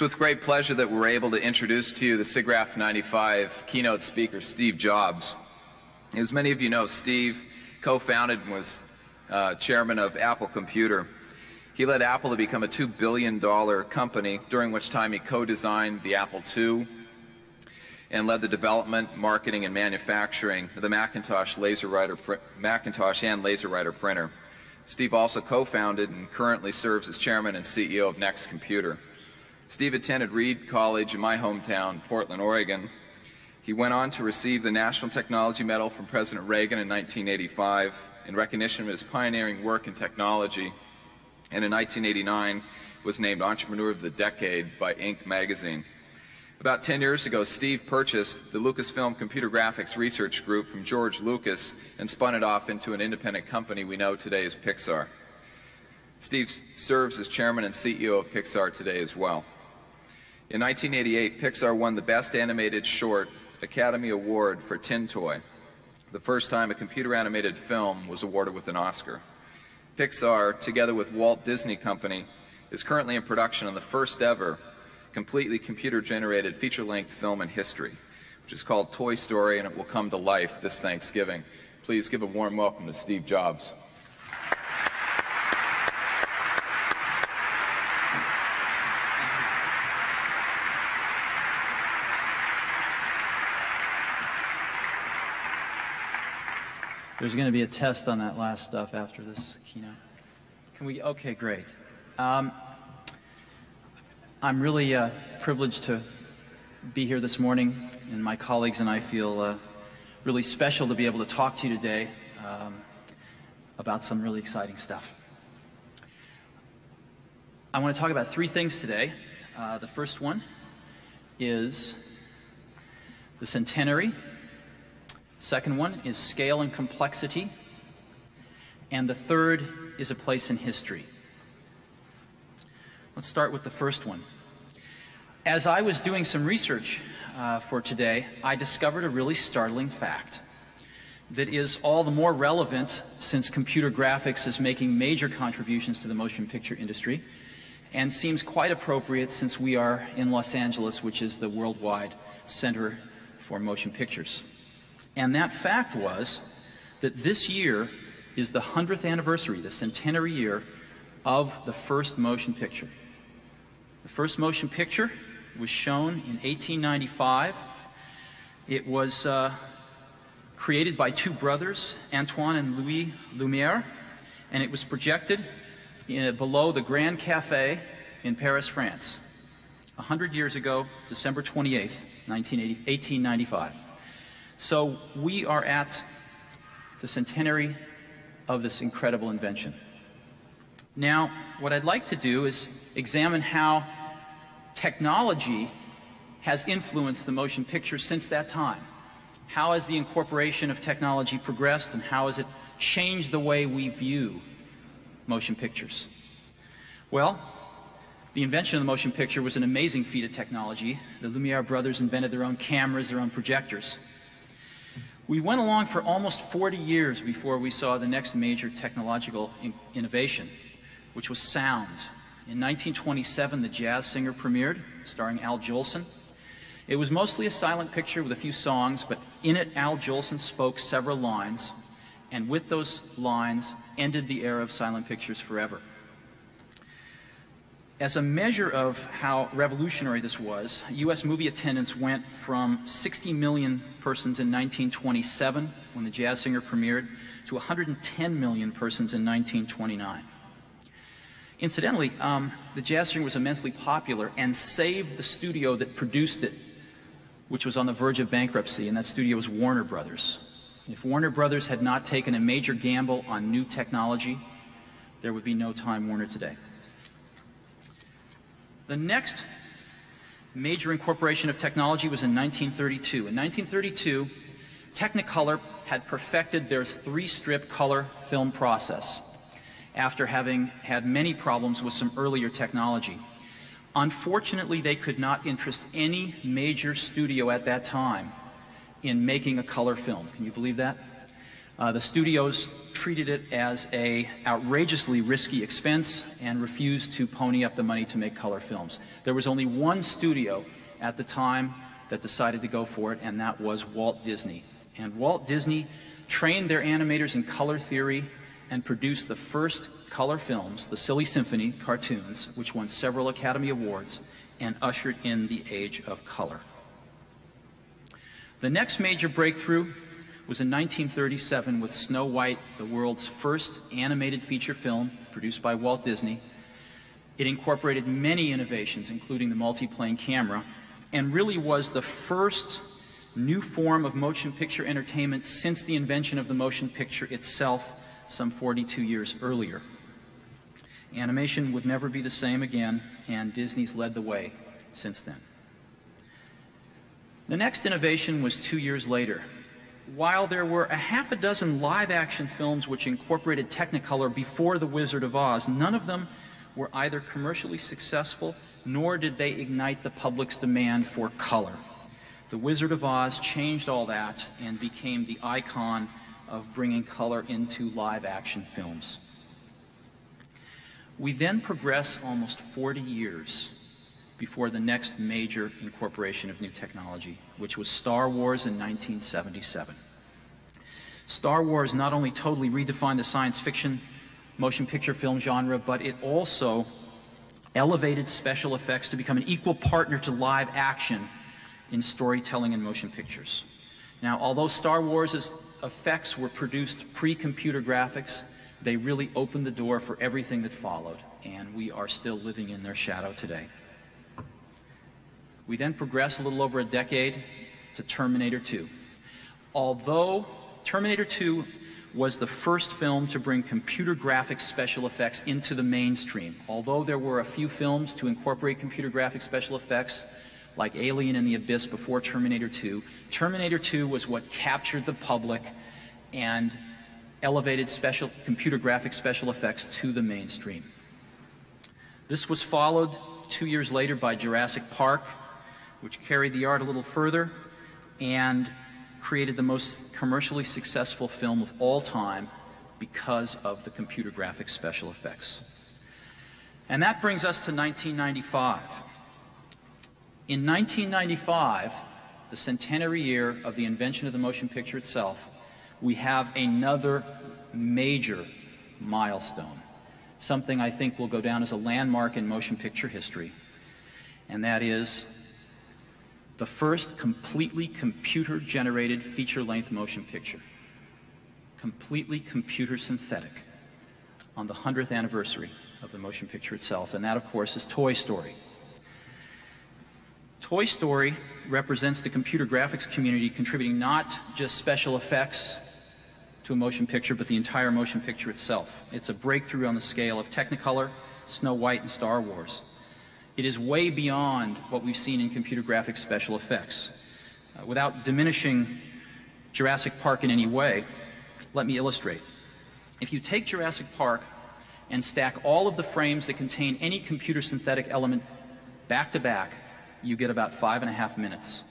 It's with great pleasure that we're able to introduce to you the SIGGRAPH 95 keynote speaker, Steve Jobs. As many of you know, Steve co-founded and was uh, chairman of Apple Computer. He led Apple to become a $2 billion company, during which time he co-designed the Apple II and led the development, marketing, and manufacturing of the Macintosh, laser writer, Macintosh and LaserWriter printer. Steve also co-founded and currently serves as chairman and CEO of Next Computer. Steve attended Reed College in my hometown, Portland, Oregon. He went on to receive the National Technology Medal from President Reagan in 1985 in recognition of his pioneering work in technology, and in 1989 was named Entrepreneur of the Decade by Inc. magazine. About 10 years ago, Steve purchased the Lucasfilm Computer Graphics Research Group from George Lucas and spun it off into an independent company we know today as Pixar. Steve serves as chairman and CEO of Pixar today as well. In 1988, Pixar won the Best Animated Short Academy Award for Tin Toy, the first time a computer animated film was awarded with an Oscar. Pixar, together with Walt Disney Company, is currently in production on the first ever completely computer-generated feature-length film in history, which is called Toy Story, and it will come to life this Thanksgiving. Please give a warm welcome to Steve Jobs. There's going to be a test on that last stuff after this keynote. Can we? Okay, great. Um, I'm really uh, privileged to be here this morning, and my colleagues and I feel uh, really special to be able to talk to you today um, about some really exciting stuff. I want to talk about three things today. Uh, the first one is the centenary. Second one is scale and complexity. And the third is a place in history. Let's start with the first one. As I was doing some research uh, for today, I discovered a really startling fact that is all the more relevant since computer graphics is making major contributions to the motion picture industry and seems quite appropriate since we are in Los Angeles, which is the worldwide center for motion pictures. And that fact was that this year is the 100th anniversary, the centenary year of the first motion picture. The first motion picture was shown in 1895. It was uh, created by two brothers, Antoine and Louis Lumière, and it was projected in, uh, below the Grand Café in Paris, France, 100 years ago, December 28, 1895. So we are at the centenary of this incredible invention. Now, what I'd like to do is examine how technology has influenced the motion picture since that time. How has the incorporation of technology progressed and how has it changed the way we view motion pictures? Well, the invention of the motion picture was an amazing feat of technology. The Lumiere brothers invented their own cameras, their own projectors. We went along for almost 40 years before we saw the next major technological in innovation, which was sound. In 1927, The Jazz Singer premiered, starring Al Jolson. It was mostly a silent picture with a few songs, but in it, Al Jolson spoke several lines, and with those lines, ended the era of silent pictures forever. As a measure of how revolutionary this was, U.S. movie attendance went from 60 million persons in 1927, when The Jazz Singer premiered, to 110 million persons in 1929. Incidentally, um, the jazz singer was immensely popular and saved the studio that produced it, which was on the verge of bankruptcy, and that studio was Warner Brothers. If Warner Brothers had not taken a major gamble on new technology, there would be no Time Warner today. The next major incorporation of technology was in 1932. In 1932, Technicolor had perfected their three-strip color film process after having had many problems with some earlier technology. Unfortunately, they could not interest any major studio at that time in making a color film. Can you believe that? Uh, the studios treated it as a outrageously risky expense and refused to pony up the money to make color films. There was only one studio at the time that decided to go for it, and that was Walt Disney. And Walt Disney trained their animators in color theory and produced the first color films, the Silly Symphony cartoons, which won several Academy Awards and ushered in the age of color. The next major breakthrough was in 1937 with Snow White, the world's first animated feature film produced by Walt Disney. It incorporated many innovations, including the multiplane camera, and really was the first new form of motion picture entertainment since the invention of the motion picture itself some 42 years earlier. Animation would never be the same again, and Disney's led the way since then. The next innovation was two years later. While there were a half a dozen live action films which incorporated Technicolor before The Wizard of Oz, none of them were either commercially successful nor did they ignite the public's demand for color. The Wizard of Oz changed all that and became the icon of bringing color into live action films. We then progress almost 40 years before the next major incorporation of new technology, which was Star Wars in 1977. Star Wars not only totally redefined the science fiction motion picture film genre, but it also elevated special effects to become an equal partner to live action in storytelling and motion pictures. Now, although Star Wars' effects were produced pre-computer graphics, they really opened the door for everything that followed, and we are still living in their shadow today. We then progress a little over a decade to Terminator 2. Although Terminator 2 was the first film to bring computer graphics special effects into the mainstream. Although there were a few films to incorporate computer graphics special effects, like Alien and the Abyss before Terminator 2, Terminator 2 was what captured the public and elevated special computer graphics special effects to the mainstream. This was followed two years later by Jurassic Park, which carried the art a little further and created the most commercially successful film of all time because of the computer graphics special effects. And that brings us to 1995. In 1995, the centenary year of the invention of the motion picture itself, we have another major milestone, something I think will go down as a landmark in motion picture history, and that is the first completely computer generated feature length motion picture. Completely computer synthetic on the 100th anniversary of the motion picture itself, and that, of course, is Toy Story. Toy Story represents the computer graphics community contributing not just special effects to a motion picture, but the entire motion picture itself. It's a breakthrough on the scale of Technicolor, Snow White, and Star Wars. It is way beyond what we've seen in computer graphics special effects. Uh, without diminishing Jurassic Park in any way, let me illustrate. If you take Jurassic Park and stack all of the frames that contain any computer synthetic element back to back, you get about five and a half minutes.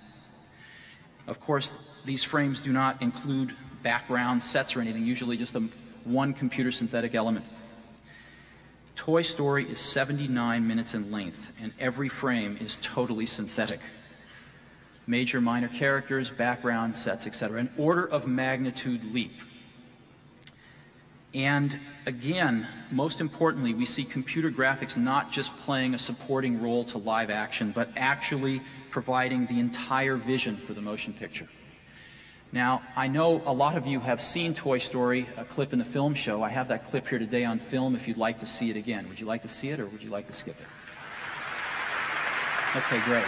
Of course, these frames do not include background sets or anything, usually just a, one computer synthetic element. Toy Story is 79 minutes in length, and every frame is totally synthetic. Major, minor characters, background, sets, etc. An order of magnitude leap. And again, most importantly, we see computer graphics not just playing a supporting role to live action, but actually providing the entire vision for the motion picture. Now, I know a lot of you have seen Toy Story, a clip in the film show. I have that clip here today on film if you'd like to see it again. Would you like to see it or would you like to skip it? Okay, great.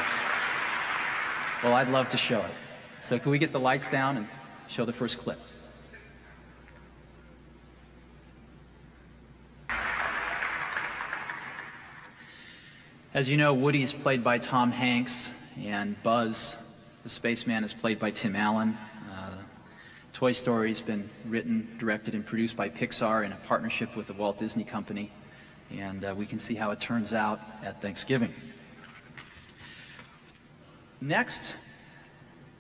Well, I'd love to show it. So, can we get the lights down and show the first clip? As you know, Woody is played by Tom Hanks, and Buzz, the spaceman, is played by Tim Allen. Toy Story has been written, directed, and produced by Pixar in a partnership with the Walt Disney Company, and uh, we can see how it turns out at Thanksgiving. Next,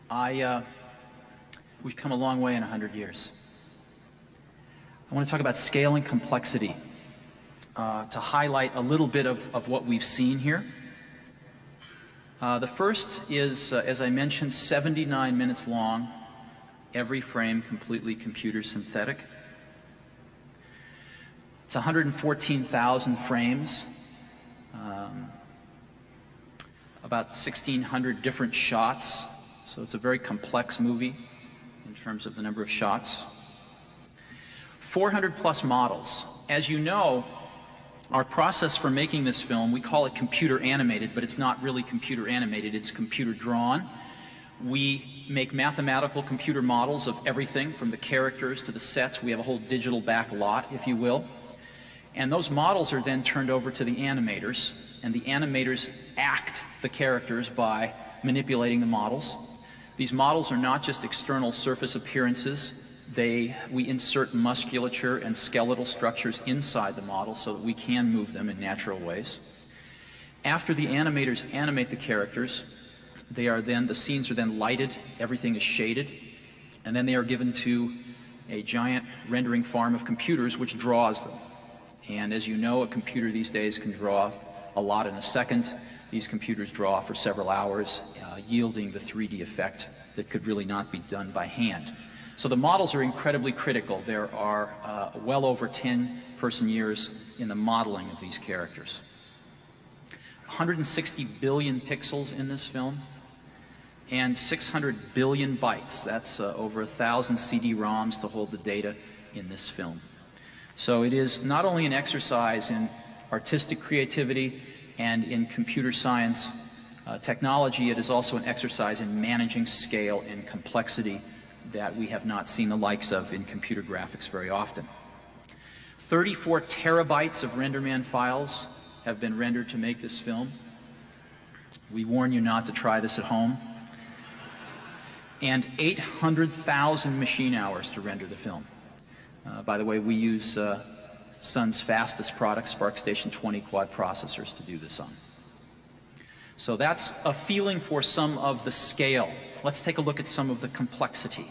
I, uh, we've come a long way in 100 years. I want to talk about scale and complexity uh, to highlight a little bit of, of what we've seen here. Uh, the first is, uh, as I mentioned, 79 minutes long, every frame completely computer synthetic. It's 114,000 frames, um, about 1,600 different shots, so it's a very complex movie in terms of the number of shots. 400 plus models. As you know, our process for making this film, we call it computer animated, but it's not really computer animated, it's computer drawn. We make mathematical computer models of everything from the characters to the sets. We have a whole digital back lot, if you will. And those models are then turned over to the animators, and the animators act the characters by manipulating the models. These models are not just external surface appearances, they, we insert musculature and skeletal structures inside the model so that we can move them in natural ways. After the animators animate the characters, they are then, the scenes are then lighted, everything is shaded, and then they are given to a giant rendering farm of computers which draws them. And as you know, a computer these days can draw a lot in a second. These computers draw for several hours, uh, yielding the 3D effect that could really not be done by hand. So the models are incredibly critical. There are uh, well over 10 person years in the modeling of these characters. 160 billion pixels in this film and 600 billion bytes. That's uh, over a thousand CD-ROMs to hold the data in this film. So it is not only an exercise in artistic creativity and in computer science uh, technology, it is also an exercise in managing scale and complexity that we have not seen the likes of in computer graphics very often. 34 terabytes of RenderMan files have been rendered to make this film. We warn you not to try this at home. And 800,000 machine hours to render the film. Uh, by the way, we use uh, Sun's fastest product, SPARCstation 20 quad processors to do this on. So that's a feeling for some of the scale. Let's take a look at some of the complexity.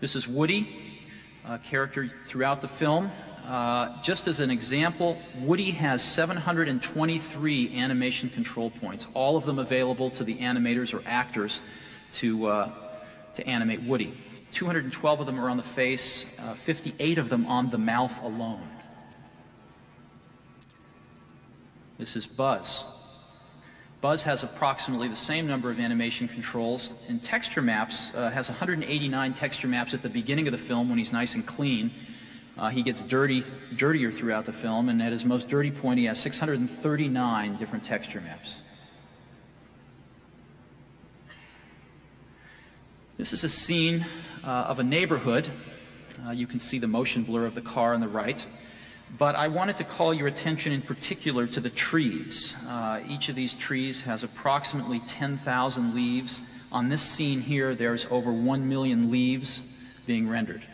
This is Woody, a character throughout the film. Uh, just as an example, Woody has 723 animation control points, all of them available to the animators or actors to, uh, to animate Woody. 212 of them are on the face, uh, 58 of them on the mouth alone. This is Buzz. Buzz has approximately the same number of animation controls, and texture maps uh, has 189 texture maps at the beginning of the film when he's nice and clean. Uh, he gets dirty, dirtier throughout the film, and at his most dirty point, he has 639 different texture maps. This is a scene uh, of a neighborhood. Uh, you can see the motion blur of the car on the right. But I wanted to call your attention in particular to the trees. Uh, each of these trees has approximately 10,000 leaves. On this scene here, there's over 1 million leaves being rendered.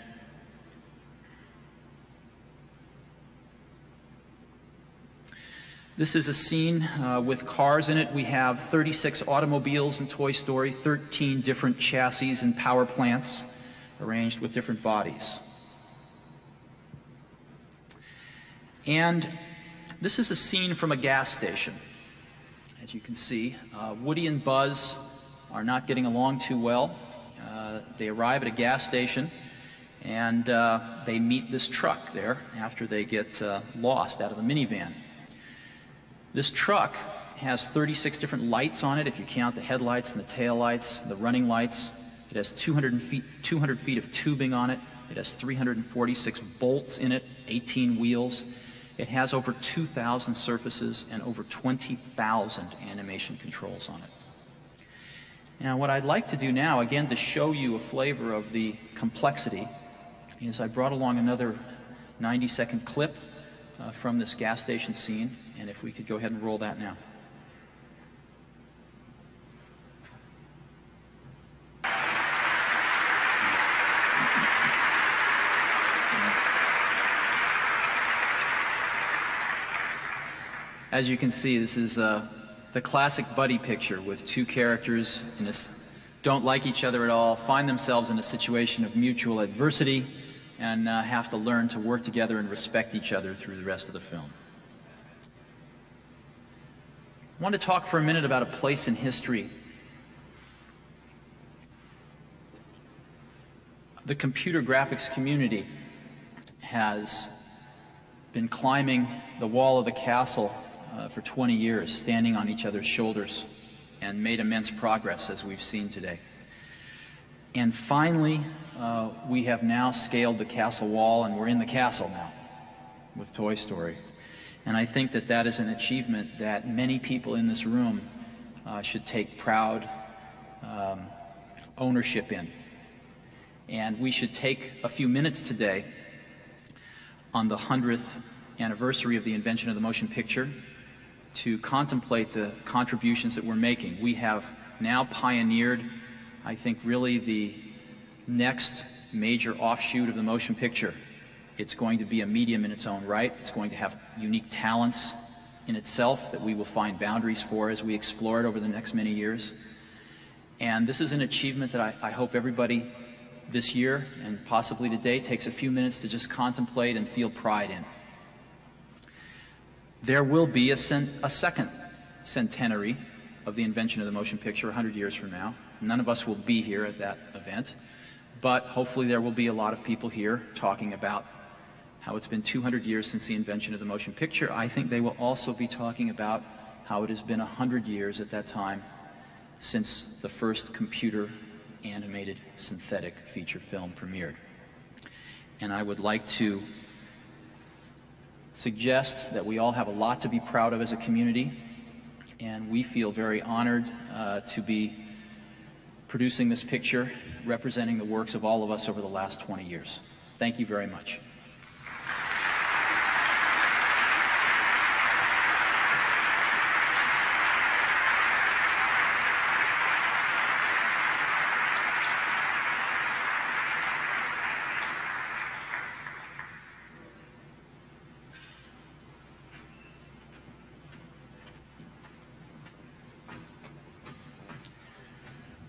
This is a scene uh, with cars in it. We have 36 automobiles in Toy Story, 13 different chassis and power plants arranged with different bodies. And this is a scene from a gas station. As you can see, uh, Woody and Buzz are not getting along too well. Uh, they arrive at a gas station and uh, they meet this truck there after they get uh, lost out of the minivan. This truck has 36 different lights on it if you count the headlights and the tail lights, the running lights. It has 200 feet, 200 feet of tubing on it. It has 346 bolts in it, 18 wheels. It has over 2,000 surfaces and over 20,000 animation controls on it. Now, what I'd like to do now, again, to show you a flavor of the complexity, is I brought along another 90 second clip uh, from this gas station scene, and if we could go ahead and roll that now. As you can see, this is uh, the classic buddy picture with two characters in a, don't like each other at all, find themselves in a situation of mutual adversity, and uh, have to learn to work together and respect each other through the rest of the film. I want to talk for a minute about a place in history. The computer graphics community has been climbing the wall of the castle uh, for 20 years, standing on each other's shoulders, and made immense progress, as we've seen today. And finally, uh, we have now scaled the castle wall, and we're in the castle now with Toy Story. And I think that that is an achievement that many people in this room uh, should take proud um, ownership in. And we should take a few minutes today on the 100th anniversary of the invention of the motion picture to contemplate the contributions that we're making. We have now pioneered, I think, really the next major offshoot of the motion picture it's going to be a medium in its own right. It's going to have unique talents in itself that we will find boundaries for as we explore it over the next many years. And this is an achievement that I, I hope everybody this year and possibly today takes a few minutes to just contemplate and feel pride in. There will be a, cent- a second centenary of the invention of the motion picture 100 years from now. None of us will be here at that event, but hopefully there will be a lot of people here talking about how it's been 200 years since the invention of the motion picture. I think they will also be talking about how it has been 100 years at that time since the first computer animated synthetic feature film premiered. And I would like to suggest that we all have a lot to be proud of as a community, and we feel very honored uh, to be producing this picture representing the works of all of us over the last 20 years. Thank you very much.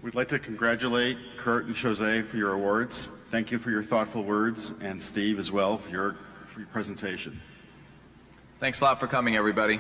We'd like to congratulate Kurt and Jose for your awards. Thank you for your thoughtful words, and Steve as well for your, for your presentation. Thanks a lot for coming, everybody.